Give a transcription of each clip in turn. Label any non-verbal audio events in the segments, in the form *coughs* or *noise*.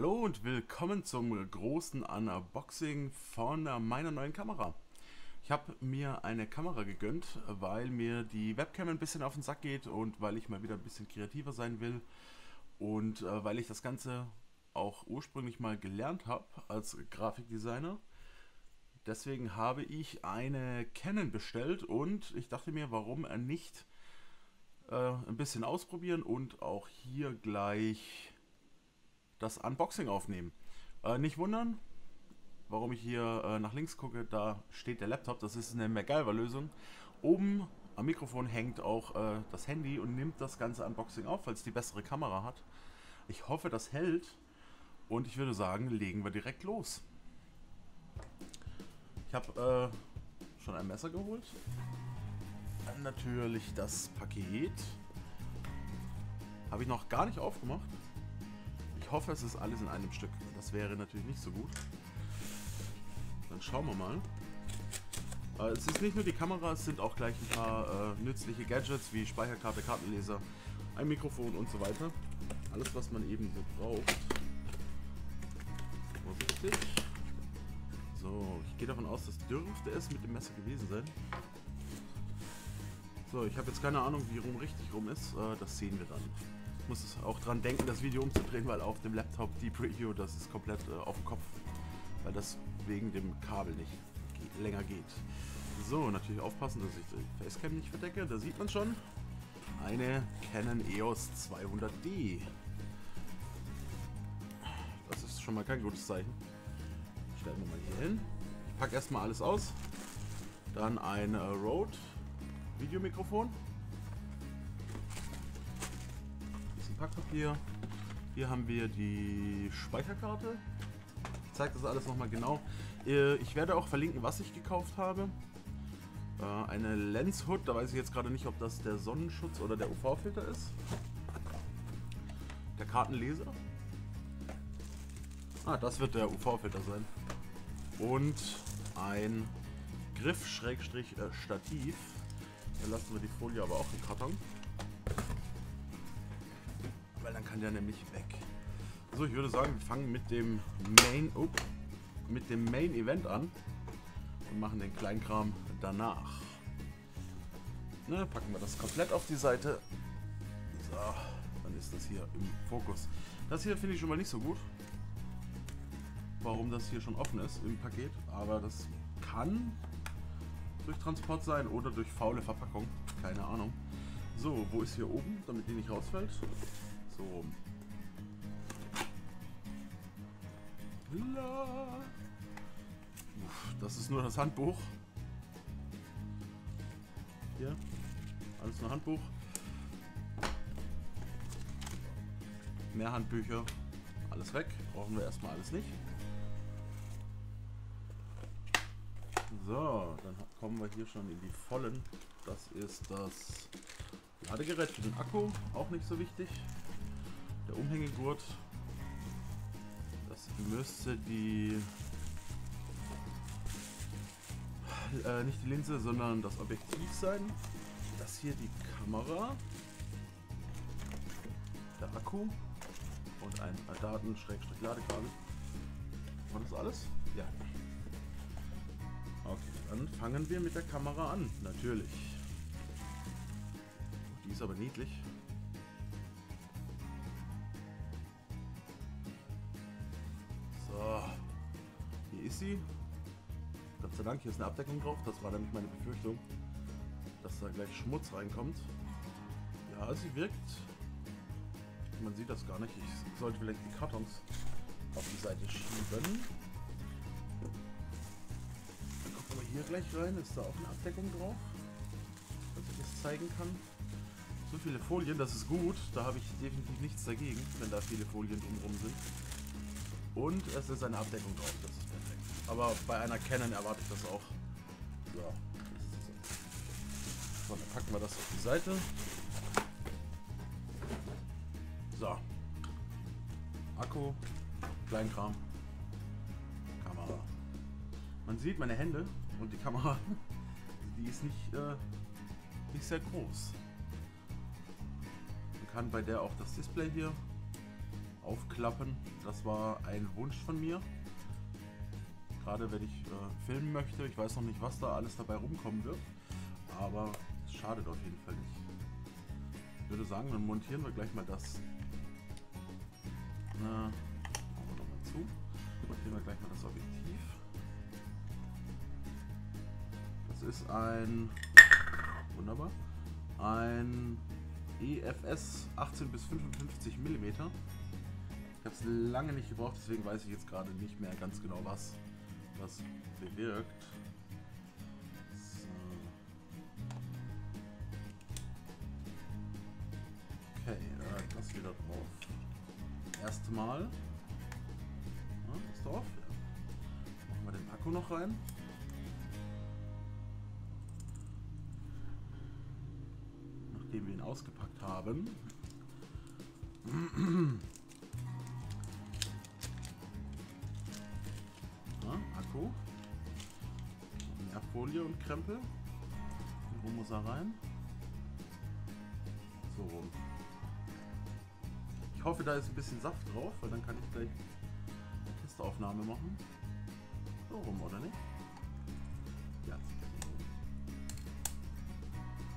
Hallo und willkommen zum großen Unboxing von meiner neuen Kamera. Ich habe mir eine Kamera gegönnt, weil mir die Webcam ein bisschen auf den Sack geht und weil ich mal wieder ein bisschen kreativer sein will und äh, weil ich das Ganze auch ursprünglich mal gelernt habe als Grafikdesigner. Deswegen habe ich eine Canon bestellt und ich dachte mir, warum nicht äh, ein bisschen ausprobieren und auch hier gleich das Unboxing aufnehmen. Äh, nicht wundern, warum ich hier äh, nach links gucke, da steht der Laptop, das ist eine MacGyver-Lösung. Oben am Mikrofon hängt auch äh, das Handy und nimmt das ganze Unboxing auf, weil es die bessere Kamera hat. Ich hoffe, das hält und ich würde sagen, legen wir direkt los. Ich habe äh, schon ein Messer geholt. Dann natürlich das Paket. Habe ich noch gar nicht aufgemacht. Ich hoffe, es ist alles in einem Stück. Das wäre natürlich nicht so gut. Dann schauen wir mal. Äh, es ist nicht nur die Kamera, es sind auch gleich ein paar äh, nützliche Gadgets wie Speicherkarte, Kartenleser, ein Mikrofon und so weiter. Alles, was man eben so braucht. Vorsichtig. So, ich gehe davon aus, das dürfte es mit dem Messer gewesen sein. So, ich habe jetzt keine Ahnung, wie rum richtig rum ist. Äh, das sehen wir dann. Muss auch dran denken, das Video umzudrehen, weil auf dem Laptop die Preview, das ist komplett äh, auf dem Kopf. Weil das wegen dem Kabel nicht länger geht. So, natürlich aufpassen, dass ich die Facecam nicht verdecke. Da sieht man schon. Eine Canon EOS 200D. Das ist schon mal kein gutes Zeichen. Stellen wir mal hier hin. Ich packe erstmal alles aus. Dann ein äh, Rode Videomikrofon. Packpapier. Hier haben wir die Speicherkarte. Ich zeige das alles nochmal genau. Äh, ich werde auch verlinken, was ich gekauft habe. Äh, eine Lens Hood, da weiß ich jetzt gerade nicht, ob das der Sonnenschutz oder der UV-Filter ist. Der Kartenleser. Ah, das wird der UV-Filter sein. Und ein Griff-Stativ. Dann lassen wir die Folie aber auch im Karton. Kann der nämlich weg. So, ich würde sagen, wir fangen mit dem Main, oh, mit dem Main Event an und machen den Kleinkram danach. Ne, packen wir das komplett auf die Seite. So, dann ist das hier im Fokus. Das hier finde ich schon mal nicht so gut. Warum das hier schon offen ist im Paket. Aber das kann durch Transport sein oder durch faule Verpackung. Keine Ahnung. So, wo ist hier oben, damit die nicht rausfällt? So. Das ist nur das Handbuch. Hier. Alles nur Handbuch. Mehr Handbücher. Alles weg. Brauchen wir erstmal alles nicht. So, dann kommen wir hier schon in die Vollen. Das ist das Ladegerät für den Akku, auch nicht so wichtig. Der Umhängegurt. Das müsste die... Äh, nicht die Linse, sondern das Objektiv sein. Das hier die Kamera. Der Akku. Und ein Daten-Ladekabel. War das alles? Ja. Okay, dann fangen wir mit der Kamera an, natürlich. Die ist aber niedlich. Sie. Gott sei Dank, hier ist eine Abdeckung drauf. Das war nämlich meine Befürchtung, dass da gleich Schmutz reinkommt. Ja, sie wirkt. Man sieht das gar nicht. Ich sollte vielleicht die Kartons auf die Seite schieben. hier gleich rein. Ist da auch eine Abdeckung drauf? Dass ich das zeigen kann. So viele Folien, das ist gut. Da habe ich definitiv nichts dagegen, wenn da viele Folien drumherum sind. Und es ist eine Abdeckung drauf. Aber bei einer Canon erwarte ich das auch. So. so dann packen wir das auf die Seite. So. Akku, Kleinkram, Kamera. Man sieht meine Hände, und die Kamera, *laughs* die ist nicht, äh, nicht sehr groß. Man kann bei der auch das Display hier aufklappen. Das war ein Wunsch von mir. Gerade wenn ich äh, filmen möchte. Ich weiß noch nicht, was da alles dabei rumkommen wird. Aber es schadet auf jeden Fall nicht. Ich würde sagen, dann montieren wir gleich mal das. Na, machen wir nochmal zu. Montieren wir gleich mal das Objektiv. Das ist ein wunderbar ein EFS 18 bis 55 mm. Ich habe es lange nicht gebraucht, deswegen weiß ich jetzt gerade nicht mehr ganz genau, was das bewirkt. So. Okay, äh, das wieder drauf. Erstmal. Ja, ist drauf. Ja. Machen wir den Akku noch rein. Nachdem wir ihn ausgepackt haben. *clears throat* Folie und Krempel. Wo muss er rein? So rum. Ich hoffe, da ist ein bisschen Saft drauf, weil dann kann ich gleich eine Testaufnahme machen. So rum, oder nicht? Ja.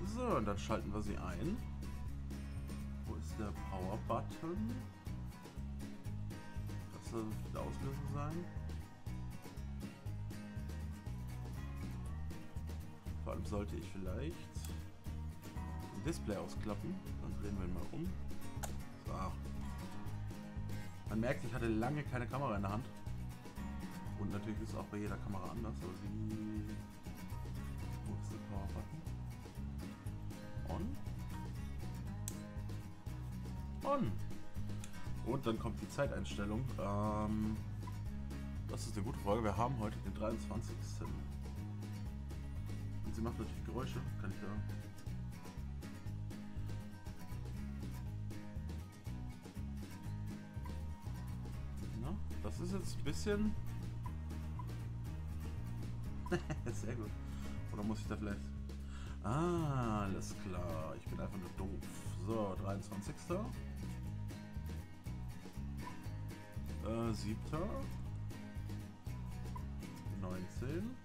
So, und dann schalten wir sie ein. Wo ist der Power-Button? Das soll der Auslöser sein. Vor allem sollte ich vielleicht ein Display ausklappen. Dann drehen wir ihn mal um. So. Man merkt, ich hatte lange keine Kamera in der Hand. Und natürlich ist es auch bei jeder Kamera anders. Aber wie... Wo ist der Power Button? On. On. Und dann kommt die Zeiteinstellung. Ähm, das ist eine gute Frage. Wir haben heute den 23. Sie macht natürlich Geräusche. Kann ich ja Na, das ist jetzt ein bisschen. *laughs* Sehr gut. Oder muss ich da vielleicht. Ah, alles klar. Ich bin einfach nur doof. So, 23. Äh, 7. 19.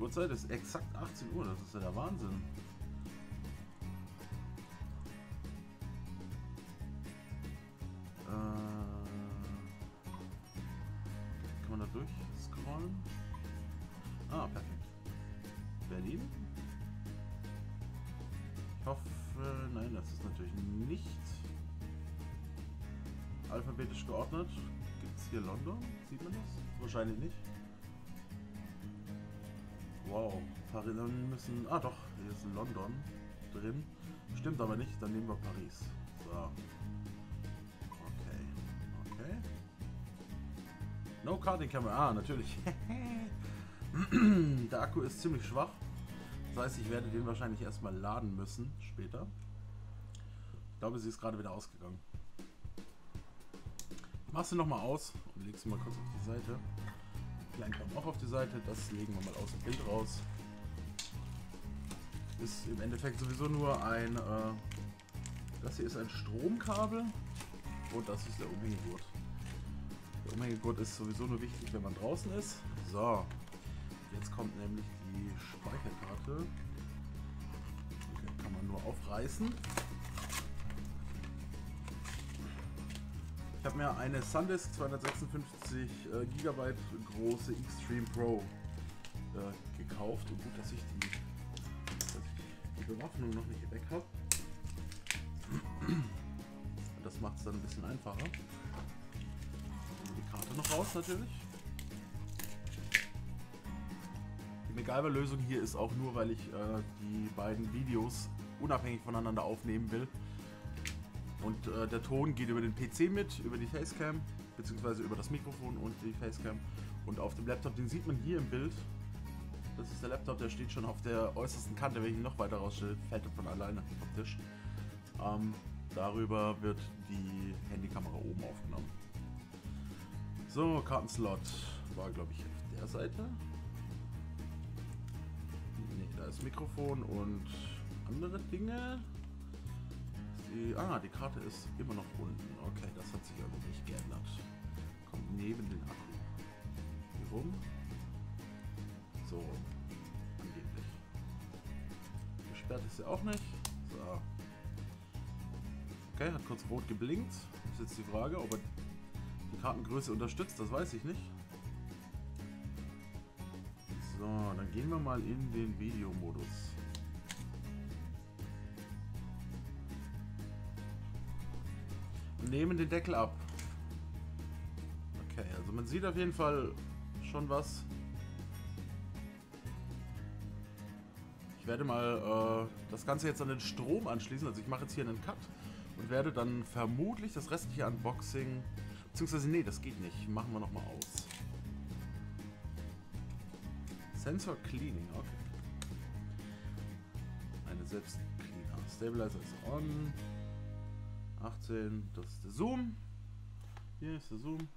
Uhrzeit ist exakt 18 Uhr. Das ist ja der Wahnsinn. Äh, kann man da durchscrollen? Ah, perfekt. Berlin. Ich hoffe, nein, das ist natürlich nicht alphabetisch geordnet. Gibt es hier London? Sieht man das? Wahrscheinlich nicht. Paris, dann müssen. Ah doch, hier ist London drin. Stimmt aber nicht, dann nehmen wir Paris. So. Okay. Okay. No Carding Camera. Ah, natürlich. *laughs* Der Akku ist ziemlich schwach. Das heißt, ich werde den wahrscheinlich erstmal laden müssen später. Ich glaube, sie ist gerade wieder ausgegangen. Machst du nochmal aus und legst sie mal kurz auf die Seite. Kleinkram auch auf die Seite. Das legen wir mal aus dem Bild raus. Ist im Endeffekt sowieso nur ein. Äh, das hier ist ein Stromkabel und das ist der Umhängegurt. Der Umhängegurt ist sowieso nur wichtig, wenn man draußen ist. So, jetzt kommt nämlich die Speicherkarte. Die kann man nur aufreißen. Habe mir eine SanDisk 256 äh, GB große Xtreme Pro äh, gekauft. Und gut, dass ich die, dass ich die Bewaffnung noch nicht weg habe. Das macht es dann ein bisschen einfacher. Die Karte noch raus natürlich. Die MacGyver-Lösung hier ist auch nur, weil ich äh, die beiden Videos unabhängig voneinander aufnehmen will. Und äh, der Ton geht über den PC mit, über die Facecam, beziehungsweise über das Mikrofon und die Facecam. Und auf dem Laptop, den sieht man hier im Bild. Das ist der Laptop, der steht schon auf der äußersten Kante. Wenn ich ihn noch weiter rausstelle, fällt er von alleine vom Tisch. Ähm, darüber wird die Handykamera oben aufgenommen. So, Kartenslot war, glaube ich, auf der Seite. Ne, da ist Mikrofon und andere Dinge. Die... Ah, die Karte ist immer noch unten. Okay, das hat sich also nicht geändert. Kommt neben den Akku. Hier rum. So. Angeblich. Gesperrt ist sie auch nicht. So. Okay, hat kurz rot geblinkt. Ist jetzt die Frage, ob er die Kartengröße unterstützt, das weiß ich nicht. So, dann gehen wir mal in den Videomodus. Nehmen den Deckel ab. Okay, also man sieht auf jeden Fall schon was. Ich werde mal äh, das Ganze jetzt an den Strom anschließen. Also ich mache jetzt hier einen Cut und werde dann vermutlich das restliche Unboxing... Beziehungsweise, nee, das geht nicht. Machen wir nochmal aus. Sensor Cleaning, okay. Eine Selbstcleaner. Stabilizer ist on. 18, das ist der Zoom. Hier ist der Zoom.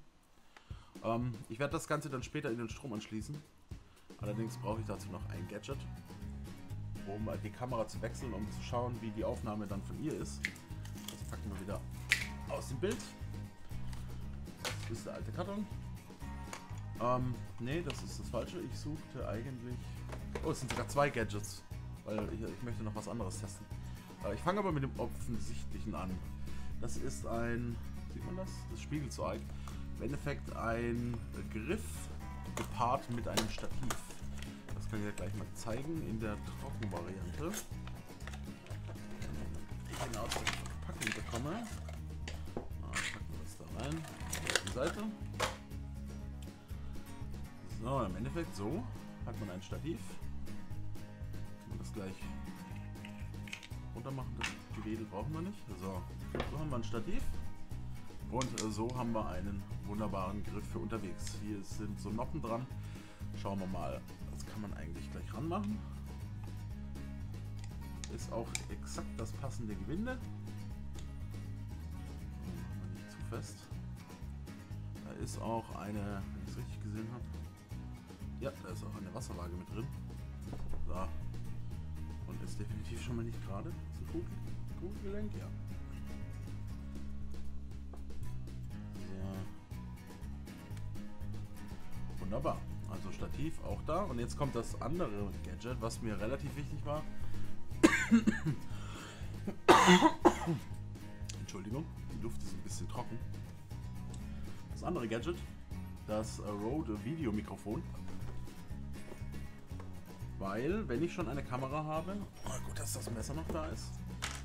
Ähm, ich werde das Ganze dann später in den Strom anschließen. Allerdings brauche ich dazu noch ein Gadget, um die Kamera zu wechseln, um zu schauen, wie die Aufnahme dann von ihr ist. Das packen wir wieder aus dem Bild. Das ist der alte Karton. Ähm, nee, das ist das Falsche. Ich suchte eigentlich... Oh, es sind sogar zwei Gadgets. Weil ich, ich möchte noch was anderes testen. Äh, ich fange aber mit dem Offensichtlichen an. Das ist ein... Sieht man das? Das Spiegelzeug. Im Endeffekt ein Griff gepaart mit einem Stativ. Das kann ich ja gleich mal zeigen in der Trockenvariante. Ich genau zur Verpackung bekomme. Ah, packen wir das da rein. Auf die Seite. So, im Endeffekt so hat man ein Stativ. Kann man das gleich runter machen, das Gewedel brauchen wir nicht. So, so haben wir ein Stativ. Und so haben wir einen wunderbaren Griff für unterwegs. Hier sind so Noppen dran. Schauen wir mal. Das kann man eigentlich gleich ranmachen. Ist auch exakt das passende Gewinde. Nicht zu fest. Da ist auch eine, wenn ich es richtig gesehen habe, ja, da ist auch eine Wasserwaage mit drin. So. Und ist definitiv schon mal nicht gerade. Kugelgelenk, ja. So. Wunderbar. Also Stativ auch da. Und jetzt kommt das andere Gadget, was mir relativ wichtig war. *coughs* Entschuldigung, die Luft ist ein bisschen trocken. Das andere Gadget, das Rode Video Mikrofon. Weil, wenn ich schon eine Kamera habe, oh gut, dass das Messer noch da ist.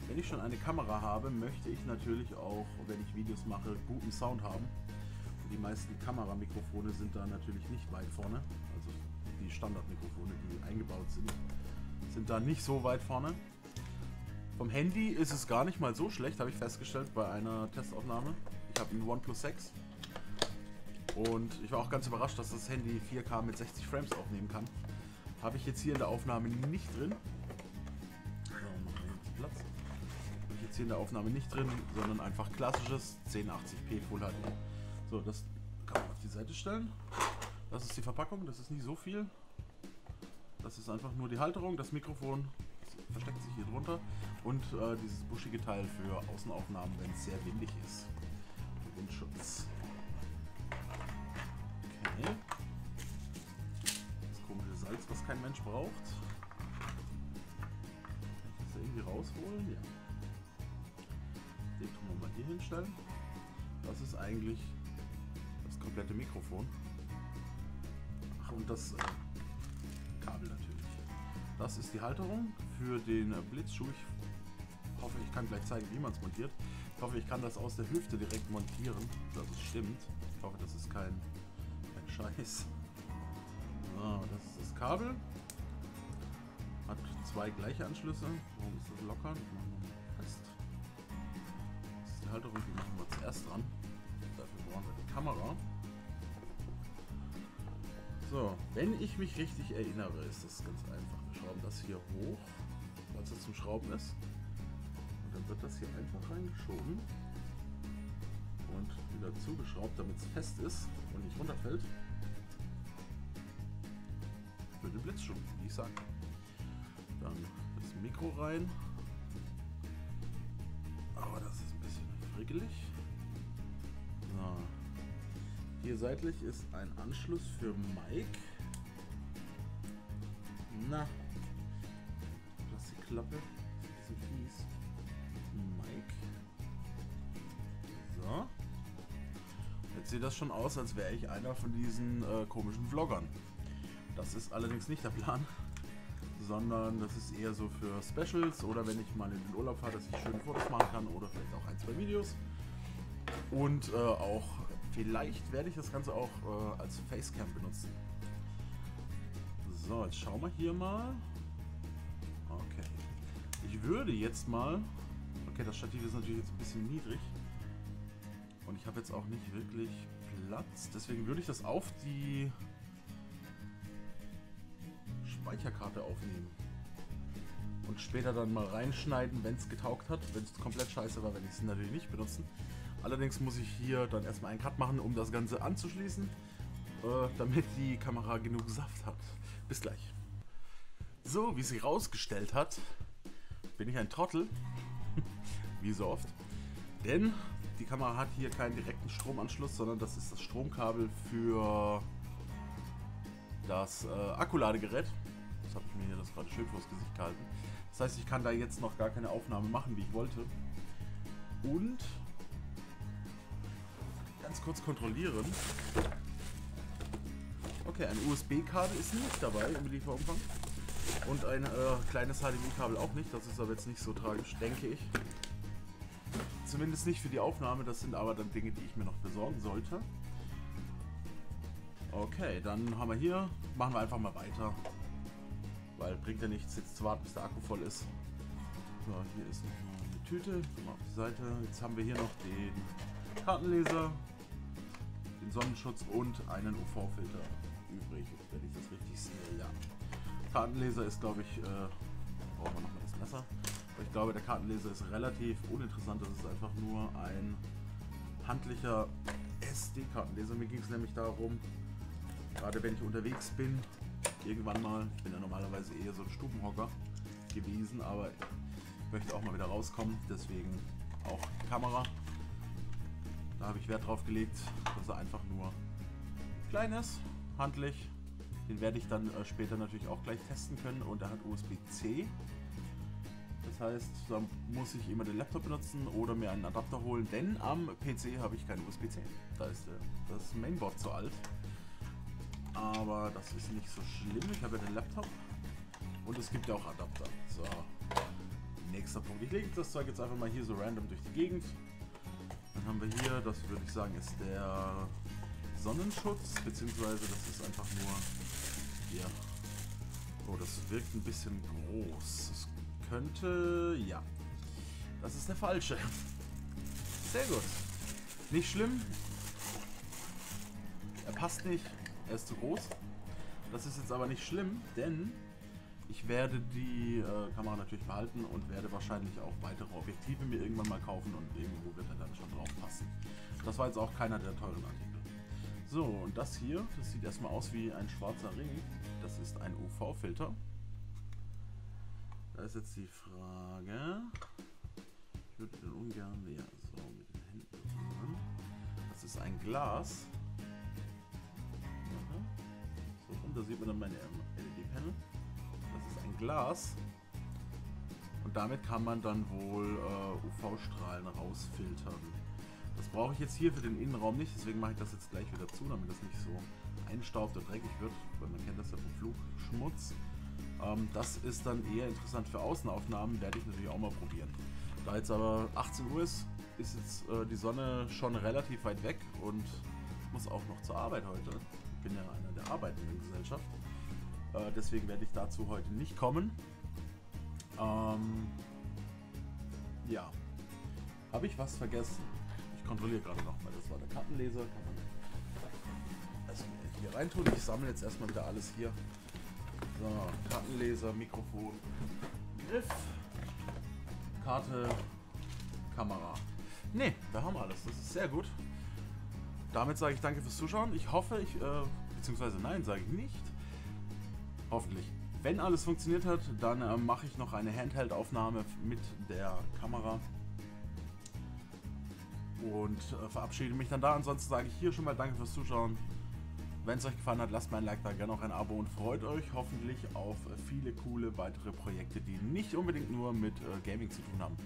Wenn ich schon eine Kamera habe, möchte ich natürlich auch, wenn ich Videos mache, guten Sound haben. Und die meisten Kameramikrofone sind da natürlich nicht weit vorne. Also die Standardmikrofone, die eingebaut sind, sind da nicht so weit vorne. Vom Handy ist es gar nicht mal so schlecht, habe ich festgestellt bei einer Testaufnahme. Ich habe ein OnePlus 6 und ich war auch ganz überrascht, dass das Handy 4K mit 60 Frames aufnehmen kann. Habe ich jetzt hier in der Aufnahme nicht drin. Jetzt hier in der Aufnahme nicht drin, sondern einfach klassisches 1080p Full HD. So, das kann man auf die Seite stellen. Das ist die Verpackung, das ist nicht so viel. Das ist einfach nur die Halterung, das Mikrofon versteckt sich hier drunter und äh, dieses buschige Teil für Außenaufnahmen, wenn es sehr windig ist. Windschutz. Okay. Salz, was kein Mensch braucht. Kann ich das irgendwie rausholen? Ja. Hier hinstellen. Das ist eigentlich das komplette Mikrofon. Ach, und das äh, Kabel natürlich. Das ist die Halterung für den äh, Blitzschuh. Ich hoffe, ich kann gleich zeigen, wie man es montiert. Ich hoffe, ich kann das aus der Hüfte direkt montieren. Das stimmt. Ich hoffe, das ist kein, kein Scheiß. So, das ist das Kabel. Hat zwei gleiche Anschlüsse. Warum ist das locker? Das machen Halterung, die machen wir zuerst dran. Dafür brauchen wir die Kamera. So, wenn ich mich richtig erinnere, ist das ganz einfach. Wir schrauben das hier hoch, falls es zum Schrauben ist. Und dann wird das hier einfach reingeschoben und wieder zugeschraubt, damit es fest ist und nicht runterfällt für den Blitzschutz, wie ich sage. Dann das Mikro rein. Aber das frickelig. So. Hier seitlich ist ein Anschluss für Mike. Na. Plastikklappe. Bisschen fies. Mike. So. Jetzt sieht das schon aus, als wäre ich einer von diesen äh, komischen Vloggern. Das ist allerdings nicht der Plan, sondern das ist eher so für Specials oder wenn ich mal in den Urlaub fahre, dass ich schöne Fotos machen kann oder vielleicht auch ein, zwei Videos. Und äh, auch vielleicht werde ich das Ganze auch äh, als Facecam benutzen. So, jetzt schauen wir hier mal. Okay. Ich würde jetzt mal... Okay, das Stativ ist natürlich jetzt ein bisschen niedrig. Und ich habe jetzt auch nicht wirklich Platz. Deswegen würde ich das auf die Speicherkarte aufnehmen. Und später dann mal reinschneiden, wenn es getaugt hat. Wenn es komplett scheiße war, werde ich es natürlich nicht benutzen. Allerdings muss ich hier dann erstmal einen Cut machen, um das Ganze anzuschließen, äh, damit die Kamera genug Saft hat. Bis gleich. So, wie sich rausgestellt hat, bin ich ein Trottel. *laughs* wie so oft. Denn die Kamera hat hier keinen direkten Stromanschluss, sondern das ist das Stromkabel für das äh, Akkuladegerät. Habe ich mir hier das gerade schön vors Gesicht gehalten. Das heißt, ich kann da jetzt noch gar keine Aufnahme machen, wie ich wollte. Und ganz kurz kontrollieren. Okay, ein USB-Kabel ist nicht dabei im Lieferumfang. Und ein äh, kleines HDMI-Kabel auch nicht. Das ist aber jetzt nicht so tragisch, denke ich. Zumindest nicht für die Aufnahme. Das sind aber dann Dinge, die ich mir noch besorgen sollte. Okay, dann haben wir hier. Machen wir einfach mal weiter. Weil bringt ja nichts, jetzt zu warten, bis der Akku voll ist. So, hier ist noch eine Tüte. Mal auf die Seite. Jetzt haben wir hier noch den Kartenleser, den Sonnenschutz und einen UV-Filter übrig, wenn ich das richtig sehe. Ja. Kartenleser ist, glaube ich, äh, brauchen wir nochmal das Messer. Aber ich glaube, der Kartenleser ist relativ uninteressant. Das ist einfach nur ein handlicher SD-Kartenleser. Mir ging es nämlich darum, gerade wenn ich unterwegs bin, irgendwann mal, ich bin ja normalerweise eher so ein Stubenhocker gewesen, aber ich möchte auch mal wieder rauskommen, deswegen auch Kamera. Da habe ich Wert drauf gelegt, dass er einfach nur klein ist, handlich. Den werde ich dann äh, später natürlich auch gleich testen können und er hat USB-C. Das heißt, da muss ich immer den Laptop benutzen oder mir einen Adapter holen, denn am PC habe ich kein USB-C. Da ist äh, das Mainboard zu alt. Aber das ist nicht so schlimm. Ich habe ja den Laptop. Und es gibt ja auch Adapter. So. Nächster Punkt. Ich lege das Zeug jetzt einfach mal hier so random durch die Gegend. Dann haben wir hier, das würde ich sagen, ist der Sonnenschutz. Beziehungsweise das ist einfach nur hier. Oh, das wirkt ein bisschen groß. Es könnte... Ja. Das ist der falsche. Sehr gut. Nicht schlimm. Er passt nicht. Er ist zu groß. Das ist jetzt aber nicht schlimm, denn ich werde die äh, Kamera natürlich behalten und werde wahrscheinlich auch weitere Objektive mir irgendwann mal kaufen und irgendwo wird er dann schon drauf passen. Das war jetzt auch keiner der teuren Artikel. So, und das hier, das sieht erstmal aus wie ein schwarzer Ring. Das ist ein UV-Filter. Da ist jetzt die Frage. Ich würde den ungern ja, so mit den Händen. Das ist ein Glas. Da sieht man dann meine LED-Panel. Das ist ein Glas. Und damit kann man dann wohl äh, UV-Strahlen rausfiltern. Das brauche ich jetzt hier für den Innenraum nicht, deswegen mache ich das jetzt gleich wieder zu, damit das nicht so einstaubt und dreckig wird, weil man kennt das ja vom Flugschmutz. Ähm, das ist dann eher interessant für Außenaufnahmen, werde ich natürlich auch mal probieren. Da jetzt aber 18 Uhr ist, ist jetzt äh, die Sonne schon relativ weit weg und ich muss auch noch zur Arbeit heute bin ja einer der arbeitenden Gesellschaft. Äh, deswegen werde ich dazu heute nicht kommen. Ähm, ja. Habe ich was vergessen? Ich kontrolliere gerade noch mal. Das war der Kartenleser. Kann man also hier reintun. Ich sammle jetzt erstmal wieder alles hier. So, Kartenleser, Mikrofon, Griff, Karte, Kamera. Ne, da haben wir alles. Das ist sehr gut damit sage ich danke fürs Zuschauen. Ich hoffe, ich, äh, beziehungsweise nein, sage ich nicht. Hoffentlich. Wenn alles funktioniert hat, dann äh, mache ich noch eine Handheld-Aufnahme mit der Kamera. und äh, verabschiede mich dann da. Ansonsten sage ich hier schon mal Danke fürs Zuschauen. Wenn es euch gefallen hat, lasst mir ein Like da, gerne auch ein Abo und freut euch hoffentlich auf viele coole weitere Projekte, die nicht unbedingt nur mit äh, Gaming zu tun haben.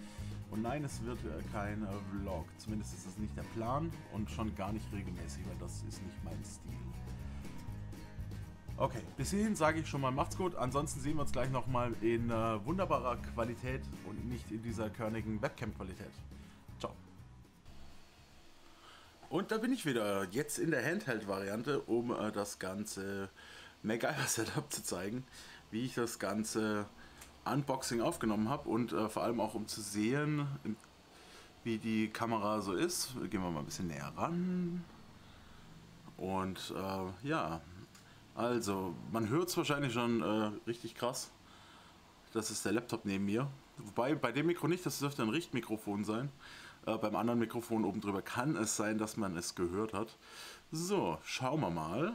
Und nein, es wird äh, kein äh, Vlog, zumindest ist das nicht der Plan und schon gar nicht regelmäßig, weil das ist nicht mein Stil. Okay, bis hierhin sage ich schon mal macht's gut. Ansonsten sehen wir uns gleich nochmal in äh, wunderbarer Qualität und nicht in dieser körnigen Webcam-Qualität. Und da bin ich wieder, jetzt in der Handheld-Variante, um äh, das ganze MacGyver-Setup *laughs* zu zeigen, wie ich das ganze Unboxing aufgenommen habe und äh, vor allem auch um zu sehen, wie die Kamera so ist. Gehen wir mal ein bisschen näher ran. Und äh, ja, also man hört es wahrscheinlich schon äh, richtig krass. Das ist der Laptop neben mir. Wobei bei dem Mikro nicht, das dürfte ein Richtmikrofon sein. Äh, beim anderen Mikrofon oben drüber kann es sein, dass man es gehört hat. So, schauen wir mal.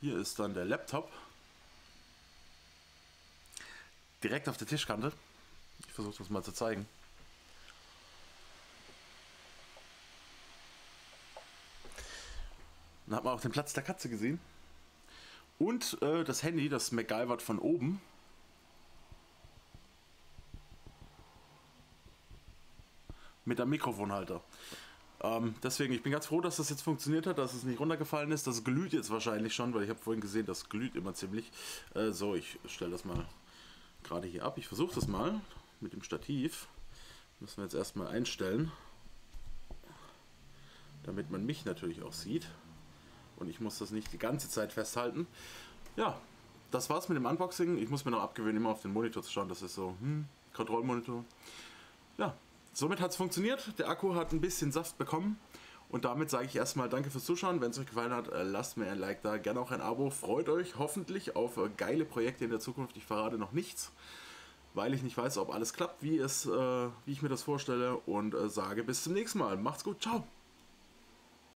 Hier ist dann der Laptop. Direkt auf der Tischkante. Ich versuche das mal zu zeigen. Dann hat man auch den Platz der Katze gesehen. Und äh, das Handy, das MacGyvert von oben. Mit einem Mikrofonhalter. Ähm, deswegen, ich bin ganz froh, dass das jetzt funktioniert hat, dass es nicht runtergefallen ist. Das glüht jetzt wahrscheinlich schon, weil ich habe vorhin gesehen, das glüht immer ziemlich. Äh, so, ich stelle das mal gerade hier ab. Ich versuche das mal mit dem Stativ. Müssen wir jetzt erstmal einstellen, damit man mich natürlich auch sieht. Und ich muss das nicht die ganze Zeit festhalten. Ja, das war's mit dem Unboxing. Ich muss mir noch abgewöhnen, immer auf den Monitor zu schauen. Das ist so, hm, Kontrollmonitor. Ja, somit hat es funktioniert. Der Akku hat ein bisschen Saft bekommen. Und damit sage ich erstmal danke fürs Zuschauen. Wenn es euch gefallen hat, äh, lasst mir ein Like da, gerne auch ein Abo. Freut euch hoffentlich auf äh, geile Projekte in der Zukunft. Ich verrate noch nichts, weil ich nicht weiß, ob alles klappt, wie, es, äh, wie ich mir das vorstelle. Und sage bis zum nächsten Mal. Macht's gut, ciao.